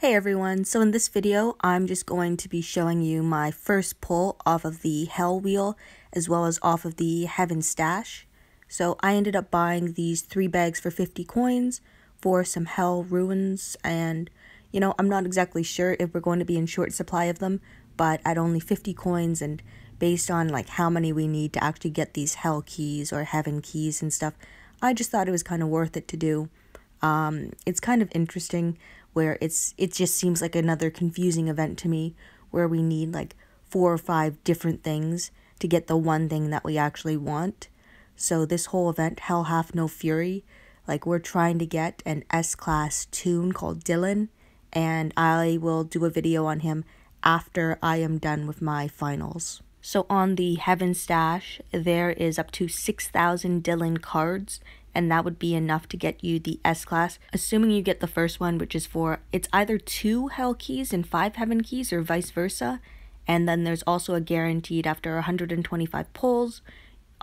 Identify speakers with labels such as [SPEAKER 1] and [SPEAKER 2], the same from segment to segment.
[SPEAKER 1] Hey everyone, so in this video I'm just going to be showing you my first pull off of the Hell Wheel as well as off of the Heaven Stash. So I ended up buying these three bags for 50 coins for some Hell Ruins and you know I'm not exactly sure if we're going to be in short supply of them but at only 50 coins and based on like how many we need to actually get these Hell keys or Heaven keys and stuff I just thought it was kind of worth it to do. Um, it's kind of interesting where it's it just seems like another confusing event to me where we need like four or five different things to get the one thing that we actually want. So this whole event, Hell Hath No Fury, like we're trying to get an S-class toon called Dylan, and I will do a video on him after I am done with my finals. So on the Heaven Stash, there is up to 6,000 Dylan cards, and that would be enough to get you the S class. Assuming you get the first one, which is for it's either two Hell keys and five Heaven keys, or vice versa. And then there's also a guaranteed after 125 pulls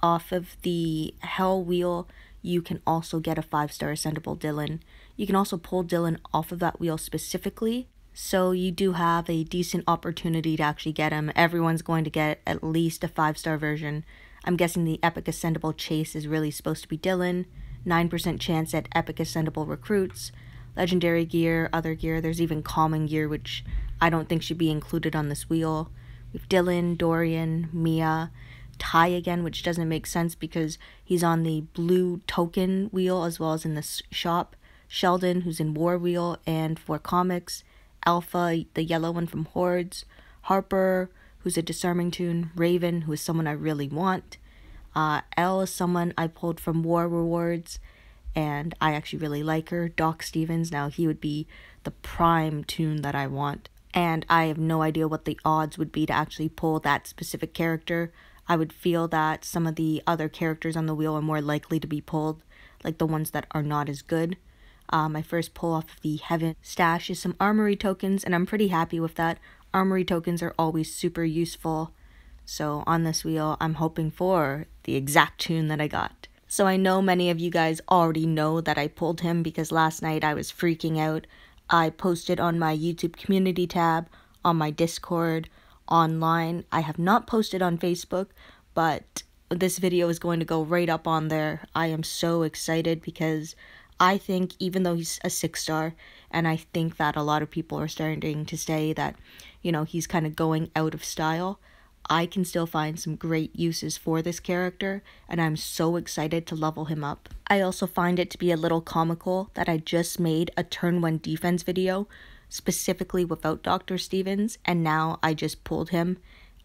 [SPEAKER 1] off of the Hell wheel, you can also get a five star ascendable Dylan. You can also pull Dylan off of that wheel specifically. So you do have a decent opportunity to actually get him. Everyone's going to get at least a five star version. I'm guessing the Epic Ascendable Chase is really supposed to be Dylan. 9% chance at Epic Ascendable Recruits. Legendary gear, other gear. There's even common gear, which I don't think should be included on this wheel. We've Dylan, Dorian, Mia, Ty again, which doesn't make sense because he's on the blue token wheel as well as in the shop. Sheldon, who's in War Wheel, and for comics, Alpha, the yellow one from Hordes, Harper, who's a disarming toon. Raven, who is someone I really want. Uh, is someone I pulled from War Rewards, and I actually really like her. Doc Stevens, now he would be the prime toon that I want. And I have no idea what the odds would be to actually pull that specific character. I would feel that some of the other characters on the wheel are more likely to be pulled, like the ones that are not as good. Uh, my first pull off of the Heaven stash is some armory tokens, and I'm pretty happy with that. Armory tokens are always super useful. So on this wheel, I'm hoping for the exact toon that I got. So I know many of you guys already know that I pulled him because last night I was freaking out. I posted on my YouTube community tab, on my Discord, online. I have not posted on Facebook, but this video is going to go right up on there. I am so excited because I think even though he's a six star, and I think that a lot of people are starting to say that, you know, he's kind of going out of style, I can still find some great uses for this character, and I'm so excited to level him up. I also find it to be a little comical that I just made a turn 1 defense video specifically without Dr. Stevens, and now I just pulled him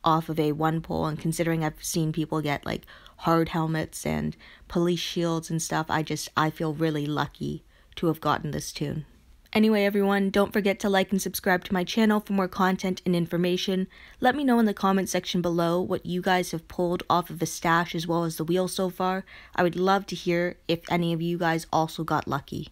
[SPEAKER 1] off of a one pull, and considering I've seen people get like hard helmets and police shields and stuff, I just, I feel really lucky to have gotten this toon. Anyway, everyone, don't forget to like and subscribe to my channel for more content and information. Let me know in the comment section below what you guys have pulled off of the stash as well as the wheel so far. I would love to hear if any of you guys also got lucky.